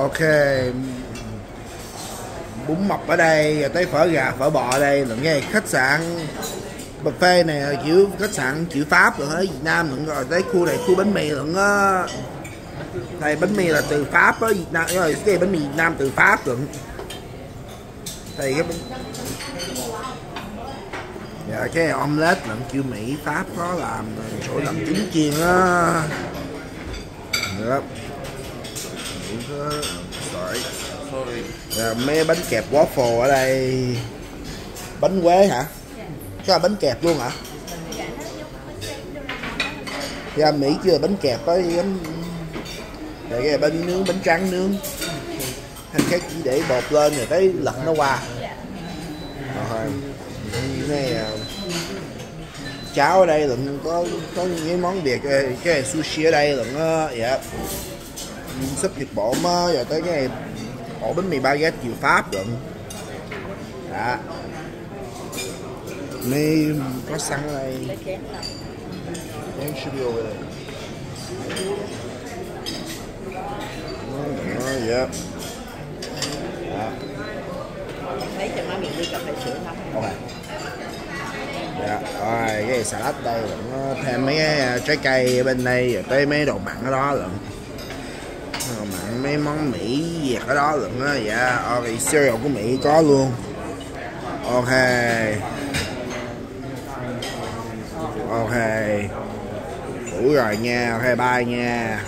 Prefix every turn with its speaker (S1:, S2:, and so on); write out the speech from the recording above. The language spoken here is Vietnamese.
S1: ok. Bún mọc ở đây rồi tới phở gà, phở bò ở đây. Là nghe, khách sạn, buffet này, kiểu khách sạn kiểu pháp rồi ở Việt Nam nữa rồi, tới khu này, khu bánh mì nữa á ờ, này bánh mì là từ Pháp ở Việt Nam rồi cái bánh mì Việt Nam từ Pháp rồi đây cái bánh dạ cái omelette là kiểu Mỹ, Pháp có làm, chỗ làm trứng chiên á. Được Sorry.
S2: Sorry.
S1: Dạ, mấy bánh kẹp waffle ở đây. Bánh quế hả? Cái là bánh kẹp luôn hả? Dạ mỹ chưa bánh kẹp á bánh để cái bánh nướng bánh trắng nướng. Hành khách chỉ để bột lên rồi tới lật nó qua. Rồi này à, cháo ở đây lận có có những cái món việt cái sushi ở đây lận á dạ súp thịt bổn á rồi tới cái này ổ bánh mì baguette kiểu pháp lận đó mì có xăng đây Em should be over there. Đó, dạ. Đó,
S3: thấy cho má miệng đi cà phê sữa lắm
S1: ok. Dạ, rồi cái này lách đây lận thêm mấy cái trái cây ở bên đây rồi tới mấy đồ mặn ở đó lận Ờ, mặn mấy món mỹ việt ở đó lận á dạ ờ, ok cereal của mỹ có luôn. Ok. Ok. Đủ rồi nha. Ok, bye nha.